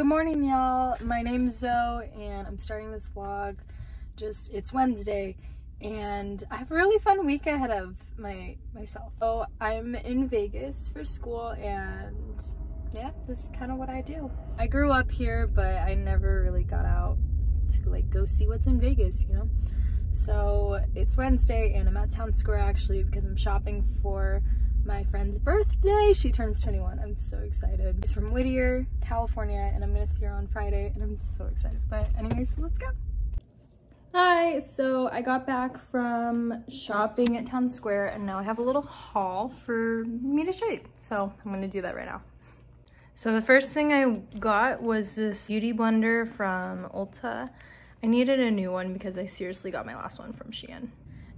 Good morning, y'all. My name's Zoe, and I'm starting this vlog. Just it's Wednesday, and I have a really fun week ahead of my myself. So I'm in Vegas for school, and yeah, this is kind of what I do. I grew up here, but I never really got out to like go see what's in Vegas, you know. So it's Wednesday, and I'm at Town Square actually because I'm shopping for my friend's birthday. She turns 21. I'm so excited. She's from Whittier, California, and I'm gonna see her on Friday, and I'm so excited. But anyways, let's go. Hi, so I got back from shopping at Town Square, and now I have a little haul for me to show you. So I'm gonna do that right now. So the first thing I got was this beauty blender from Ulta. I needed a new one because I seriously got my last one from Shein.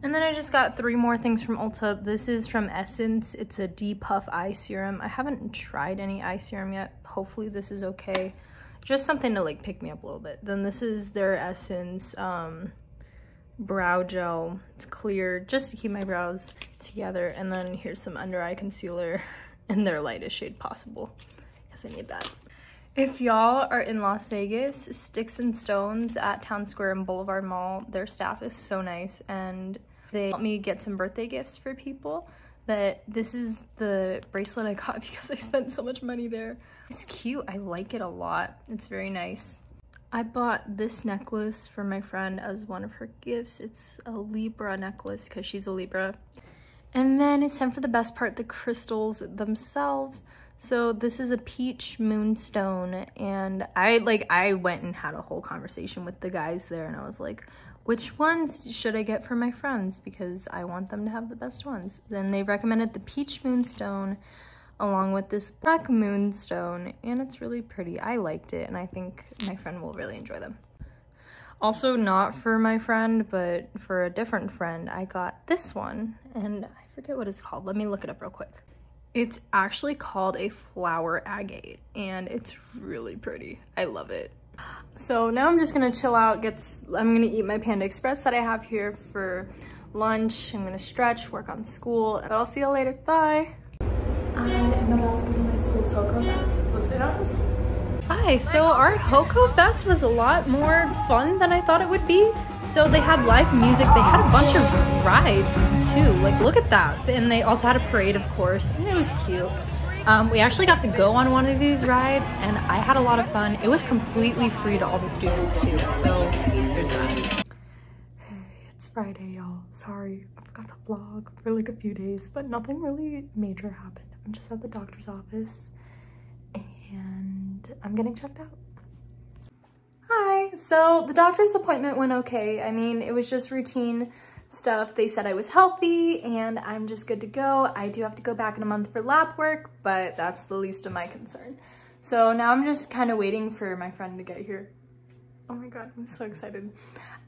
And then I just got three more things from Ulta. This is from Essence. It's a Depuff Eye Serum. I haven't tried any eye serum yet. Hopefully this is okay. Just something to like pick me up a little bit. Then this is their Essence um, brow gel. It's clear just to keep my brows together. And then here's some under eye concealer in their lightest shade possible because I need that. If y'all are in Las Vegas, Sticks and Stones at Town Square and Boulevard Mall, their staff is so nice and they helped me get some birthday gifts for people, but this is the bracelet I got because I spent so much money there. It's cute. I like it a lot. It's very nice. I bought this necklace for my friend as one of her gifts. It's a Libra necklace because she's a Libra. And then it's time for the best part, the crystals themselves. So this is a peach moonstone and I like I went and had a whole conversation with the guys there and I was like, which ones should I get for my friends because I want them to have the best ones. Then they recommended the peach moonstone along with this black moonstone and it's really pretty. I liked it and I think my friend will really enjoy them. Also not for my friend, but for a different friend, I got this one and I forget what it's called. Let me look it up real quick. It's actually called a flower agate and it's really pretty. I love it. So now I'm just gonna chill out, get, I'm gonna eat my Panda Express that I have here for lunch. I'm gonna stretch, work on school, and I'll see you later. Bye. I am about to go to my school's HOCO Fest. Let's see how it Hi, so our HOCO Fest was a lot more fun than I thought it would be. So they had live music, they had a bunch of rides too. Like, look at that. And they also had a parade, of course, and it was cute. Um, we actually got to go on one of these rides and I had a lot of fun. It was completely free to all the students too, so there's that. Hey, it's Friday, y'all. Sorry, I forgot to vlog for like a few days, but nothing really major happened. I'm just at the doctor's office and I'm getting checked out. Hi, so the doctor's appointment went okay. I mean, it was just routine stuff. They said I was healthy and I'm just good to go. I do have to go back in a month for lab work, but that's the least of my concern. So now I'm just kind of waiting for my friend to get here. Oh my God, I'm so excited.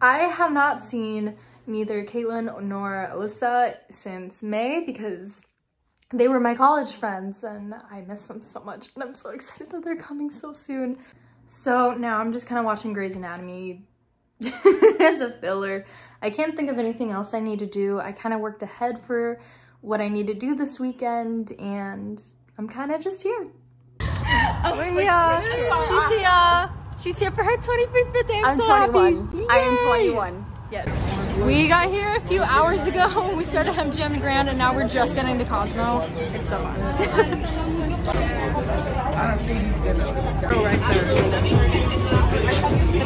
I have not seen neither Caitlin nor Alyssa since May because they were my college friends and I miss them so much and I'm so excited that they're coming so soon. So now I'm just kind of watching Grey's Anatomy as a filler. I can't think of anything else I need to do. I kind of worked ahead for what I need to do this weekend and I'm kind of just here. Oh, yeah, she's here. She's here for her 21st birthday. I'm, I'm so 21. I am 21. Yes. We got here a few hours ago. We started MGM Grand and now we're just getting the Cosmo. It's so fun. oh, right there.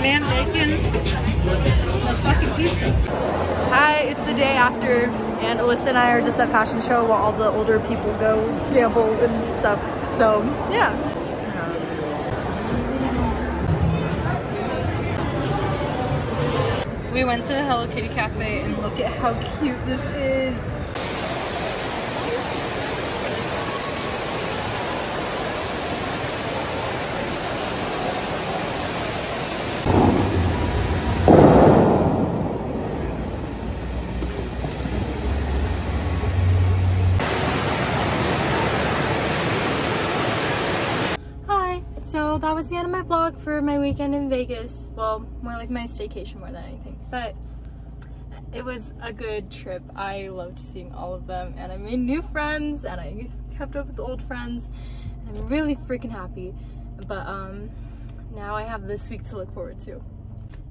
The man bacon. Hi, it's the day after, and Alyssa and I are just at fashion show while all the older people go gamble and stuff. So, yeah. We went to the Hello Kitty Cafe and look at how cute this is. That was the end of my vlog for my weekend in Vegas. Well, more like my staycation more than anything. But it was a good trip. I loved seeing all of them and I made new friends and I kept up with old friends. I'm really freaking happy. But um, now I have this week to look forward to.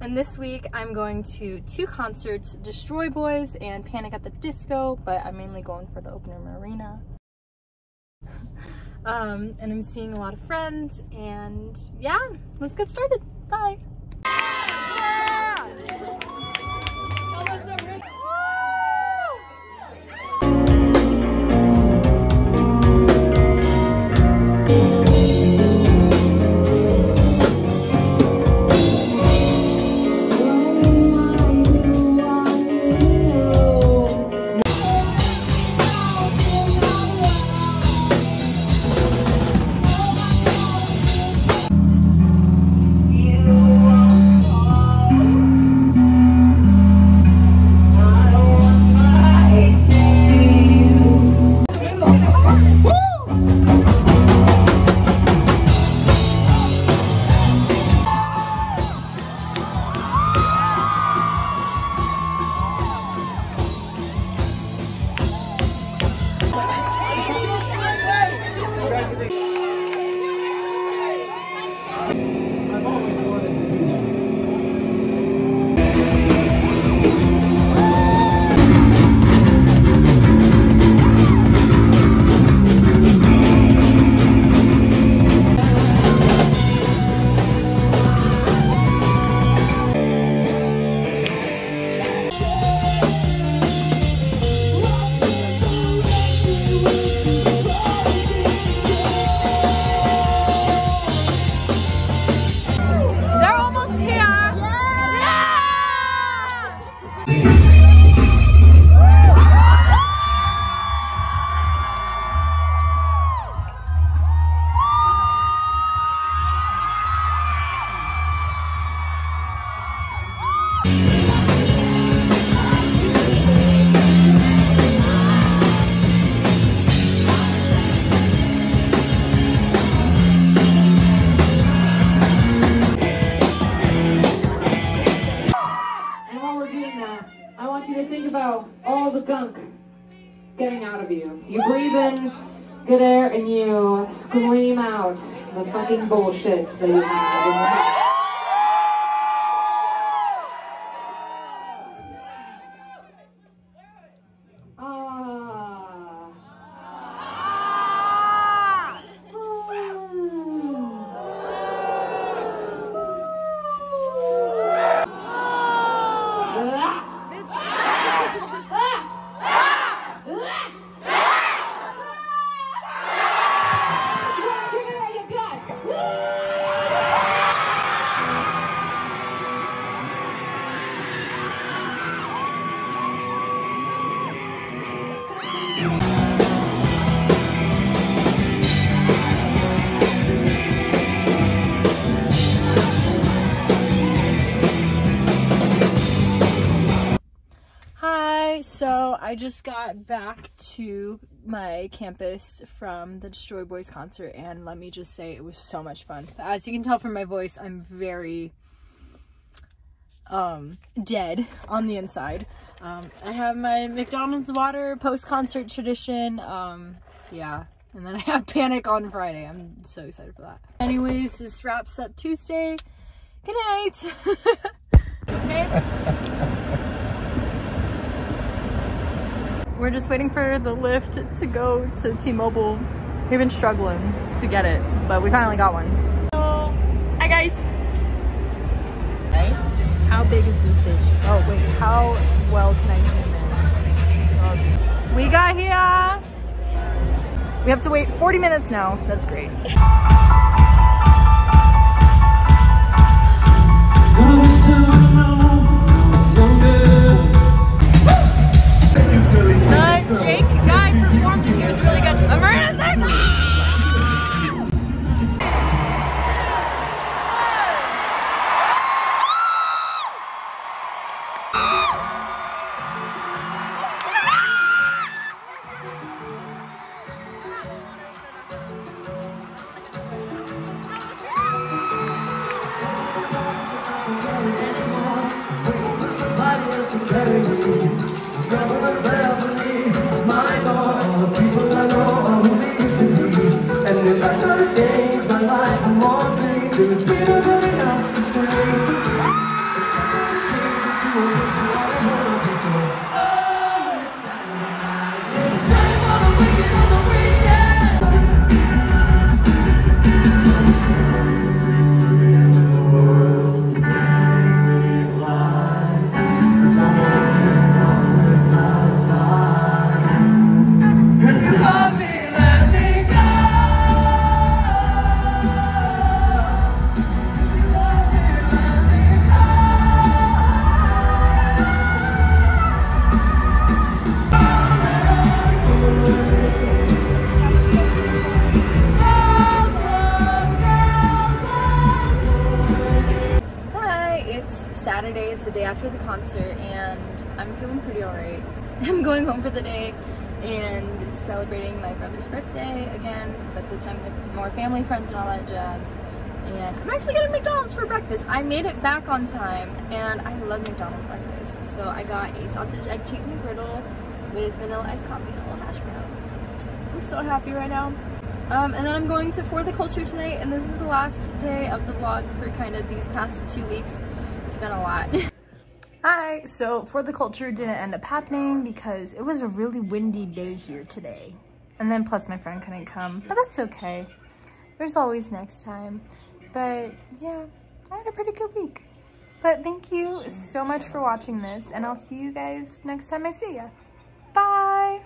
And this week I'm going to two concerts, Destroy Boys and Panic at the Disco, but I'm mainly going for the opener Marina. Um, and I'm seeing a lot of friends and yeah, let's get started. Bye. Good air and you scream out the fucking bullshit that you have I just got back to my campus from the Destroy Boys concert, and let me just say it was so much fun. As you can tell from my voice, I'm very um dead on the inside. Um, I have my McDonald's water post concert tradition. Um, yeah, and then I have Panic on Friday. I'm so excited for that. Anyways, this wraps up Tuesday. Good night. okay. We're just waiting for the Lyft to go to T-Mobile. We've been struggling to get it, but we finally got one. Hi guys. Hey. How big is this bitch? Oh wait, how well can I zoom in? Oh, We got here. We have to wait 40 minutes now. That's great. Somebody else to carry me. It's there for me. My God, the people I know are who to be. And if I try to change my life, I'm wanting There'd be nobody else to say. It's Saturday, it's the day after the concert, and I'm feeling pretty alright. I'm going home for the day and celebrating my brother's birthday again, but this time with more family, friends, and all that jazz. And I'm actually getting McDonald's for breakfast. I made it back on time, and I love McDonald's breakfast. So I got a sausage, egg, cheese McGriddle with vanilla iced coffee and a little hash brown. I'm so happy right now. Um, and then I'm going to For the Culture tonight, and this is the last day of the vlog for kind of these past two weeks. It's been a lot. Hi, so For the Culture didn't end up happening because it was a really windy day here today. And then plus my friend couldn't come, but that's okay. There's always next time. But yeah, I had a pretty good week. But thank you so much for watching this, and I'll see you guys next time I see ya. Bye!